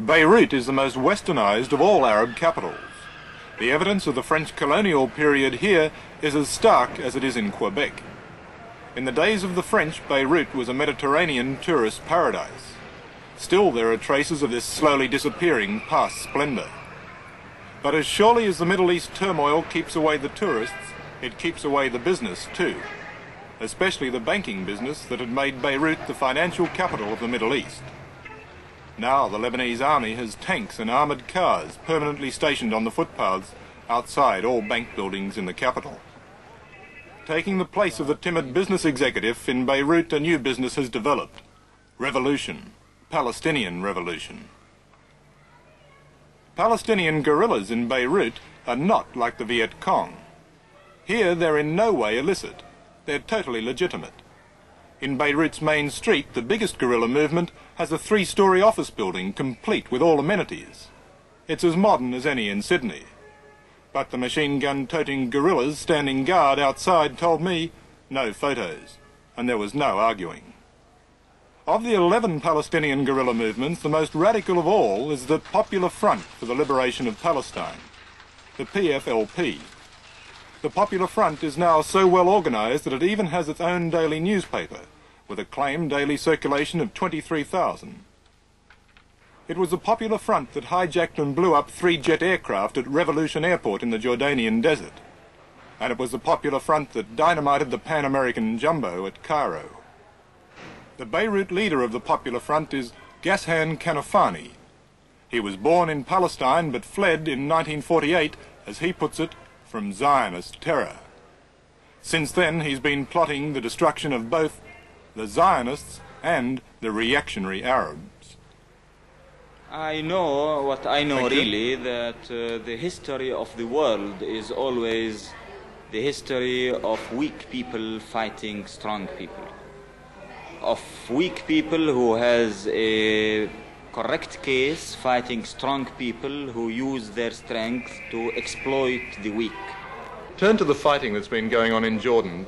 Beirut is the most westernized of all Arab capitals. The evidence of the French colonial period here is as stark as it is in Quebec. In the days of the French, Beirut was a Mediterranean tourist paradise. Still there are traces of this slowly disappearing past splendour. But as surely as the Middle East turmoil keeps away the tourists, it keeps away the business too. Especially the banking business that had made Beirut the financial capital of the Middle East. Now the Lebanese army has tanks and armoured cars permanently stationed on the footpaths outside all bank buildings in the capital. Taking the place of the timid business executive, in Beirut a new business has developed. Revolution. Palestinian revolution. Palestinian guerrillas in Beirut are not like the Viet Cong. Here they're in no way illicit. They're totally legitimate. In Beirut's main street, the biggest guerrilla movement has a three-storey office building complete with all amenities. It's as modern as any in Sydney. But the machine gun-toting guerrillas standing guard outside told me no photos, and there was no arguing. Of the 11 Palestinian guerrilla movements, the most radical of all is the Popular Front for the Liberation of Palestine, the PFLP. The Popular Front is now so well organised that it even has its own daily newspaper, with a claimed daily circulation of 23,000. It was the Popular Front that hijacked and blew up three jet aircraft at Revolution Airport in the Jordanian desert. And it was the Popular Front that dynamited the Pan American Jumbo at Cairo. The Beirut leader of the Popular Front is Ghassan Kanafani. He was born in Palestine but fled in 1948, as he puts it, from Zionist terror. Since then, he's been plotting the destruction of both the Zionists and the reactionary Arabs. I know what I know really that uh, the history of the world is always the history of weak people fighting strong people. Of weak people who has a correct case fighting strong people who use their strength to exploit the weak. Turn to the fighting that's been going on in Jordan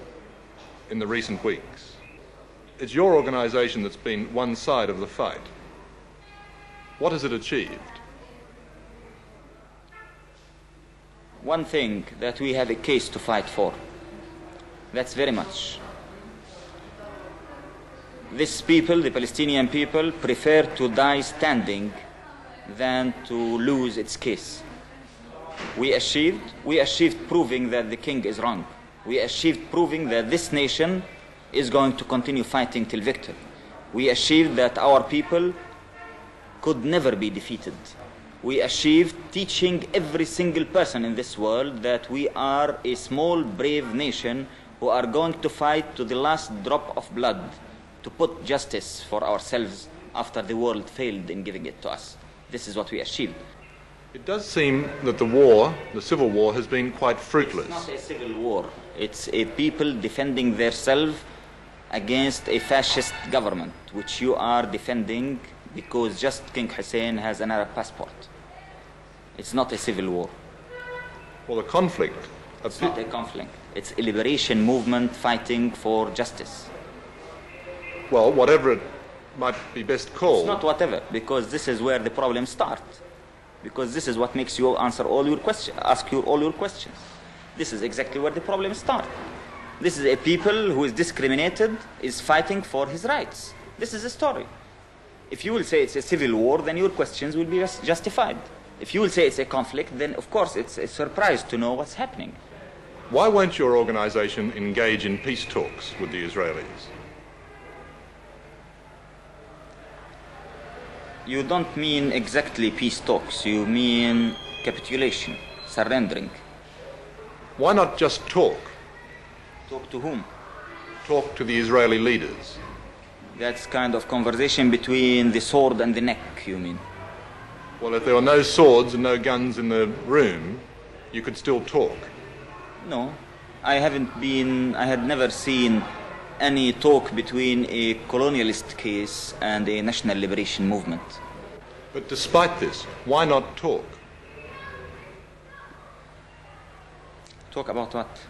in the recent weeks. It's your organisation that's been one side of the fight. What has it achieved? One thing that we have a case to fight for. That's very much. These people, the Palestinian people, prefer to die standing than to lose its case. We achieved, we achieved proving that the king is wrong. We achieved proving that this nation is going to continue fighting till victory. We achieved that our people could never be defeated. We achieved teaching every single person in this world that we are a small, brave nation who are going to fight to the last drop of blood to put justice for ourselves after the world failed in giving it to us. This is what we achieved. It does seem that the war, the civil war, has been quite fruitless. It's not a civil war. It's a people defending themselves against a fascist government, which you are defending because just King Hussein has an Arab passport. It's not a civil war. Well, the conflict. It's not a conflict. It's a liberation movement fighting for justice. Well, whatever it might be best called. It's not whatever, because this is where the problems start. Because this is what makes you answer all your questions, ask you all your questions. This is exactly where the problems start. This is a people who is discriminated, is fighting for his rights. This is a story. If you will say it's a civil war, then your questions will be justified. If you will say it's a conflict, then of course it's a surprise to know what's happening. Why won't your organisation engage in peace talks with the Israelis? You don't mean exactly peace talks, you mean capitulation, surrendering. Why not just talk? Talk to whom? Talk to the Israeli leaders. That's kind of conversation between the sword and the neck, you mean? Well, if there were no swords and no guns in the room, you could still talk. No, I haven't been, I had never seen any talk between a colonialist case and a national liberation movement. But despite this, why not talk? Talk about what?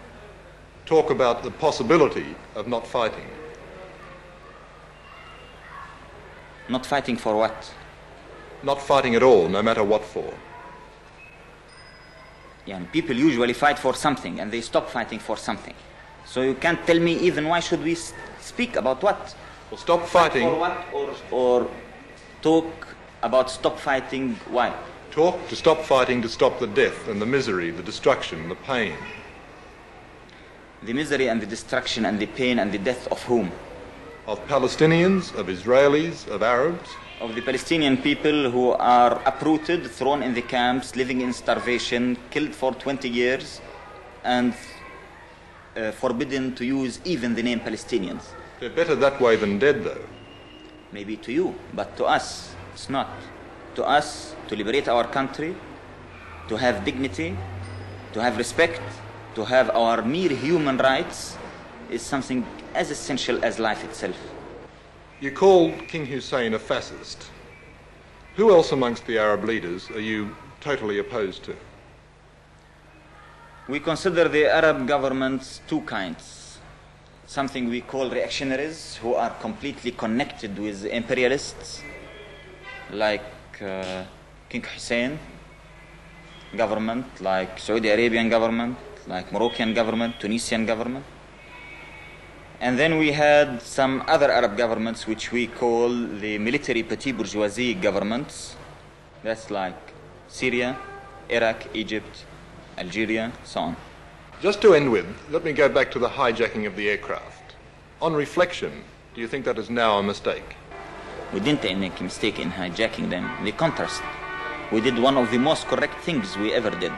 Talk about the possibility of not fighting. Not fighting for what? Not fighting at all, no matter what for. Yeah, and people usually fight for something and they stop fighting for something. So you can't tell me even why should we speak about what? Well, stop fighting. What? Or, or talk about stop fighting why? Talk to stop fighting to stop the death and the misery, the destruction, the pain. The misery and the destruction and the pain and the death of whom? Of Palestinians, of Israelis, of Arabs. Of the Palestinian people who are uprooted, thrown in the camps, living in starvation, killed for 20 years, and uh, forbidden to use even the name Palestinians. They're better that way than dead, though. Maybe to you, but to us, it's not. To us, to liberate our country, to have dignity, to have respect, to have our mere human rights is something as essential as life itself. You called King Hussein a fascist. Who else amongst the Arab leaders are you totally opposed to? We consider the Arab governments two kinds. Something we call reactionaries, who are completely connected with imperialists, like uh, King Hussein government, like Saudi Arabian government, like Moroccan government, Tunisian government. And then we had some other Arab governments which we call the military petit bourgeoisie governments. That's like Syria, Iraq, Egypt, Algeria, so on. Just to end with, let me go back to the hijacking of the aircraft. On reflection, do you think that is now a mistake? We didn't make a mistake in hijacking them. The contrast. We did one of the most correct things we ever did.